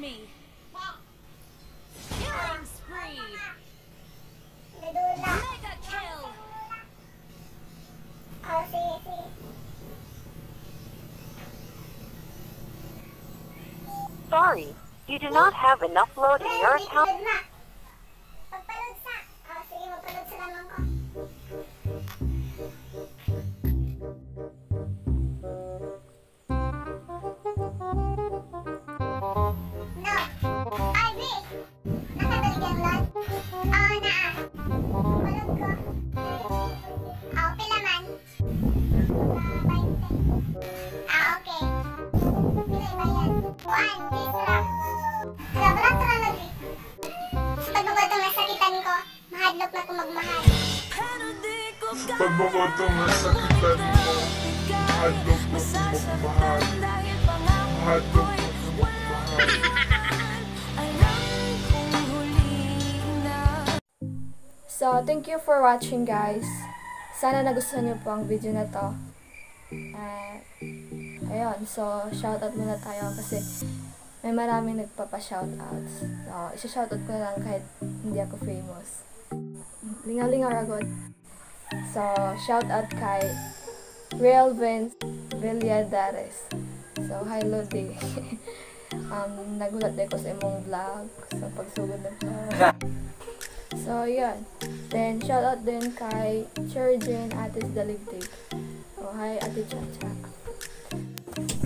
enemy. Killing spree. Mega kill. Sorry, you do not have enough load in your account. Labrat ra. Sa pagbabato ko, mahadlok na ko magmahal. Pag makotong nasakitan mo, hadlok mo magmahal. Hadlok mo magmahal. So, thank you for watching guys. Sana nagustuhan niyo po ang video na to. Uh, ayun, so shoutout muna tayo kasi may maraming nagpapa-shoutouts. So, isa-shoutout ko na lang kahit hindi ako famous. Lingaw-lingaw agad. So, shoutout kay Real Vince Villadares. So, hi Lodi. um, nagulat din ko sa imong vlog sa pagsugod ng. So, yun. Then, shoutout din kay Churjin Atis Daligdig. Oh, hi, Ate Chacha.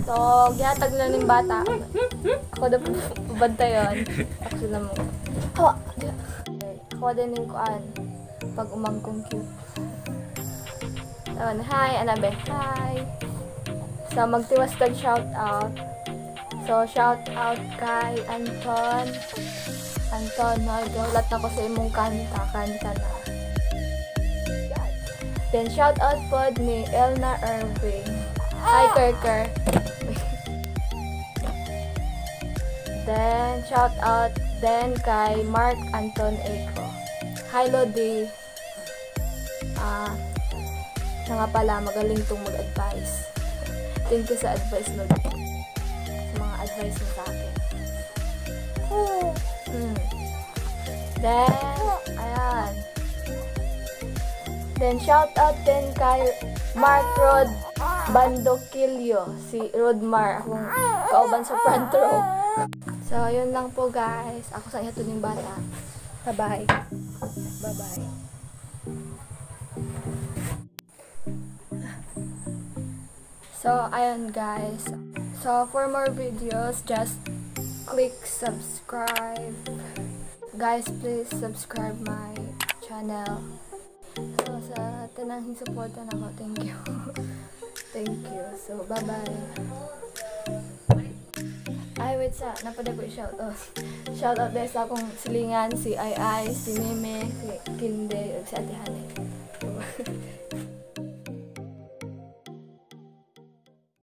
So, ginatag lang ng bata. Ako na pabanta yun. Ako sila mo. Hawa! Ako din yung kuan. Pag umangkong cute. Yun, hi, Anabe. Hi! So, magtiwas kag shoutout. So, shoutout kay Anton. Anton, nagawlat na ko sa imong kanta, kanta na. Then, shout out po ni Elna Irving. Hi, Kerker. Then, shout out then kay Mark Anton Eco. Hi, Lodi. Ah, na nga pala, magaling tong mag-advise. Thank you sa advice, Lodi. Sa mga advice mo sa akin. Hmm. Then, ayan. Then, shout out din kay Mark Rod Bandokilio, si Rodmar, akong kauban sa front row. So, yun lang po guys. Ako sa ito ng bata. Bye-bye. Bye-bye. So, ayun guys. So, for more videos, just click subscribe. Guys, please subscribe my channel. So, sa tanang supportan ako, thank you. thank you. So, bye-bye. Wait sa, napada ko shout out. Shout out sa akong silingan, si Ai Ai, si Meme, si Kinde, si Ate Hane.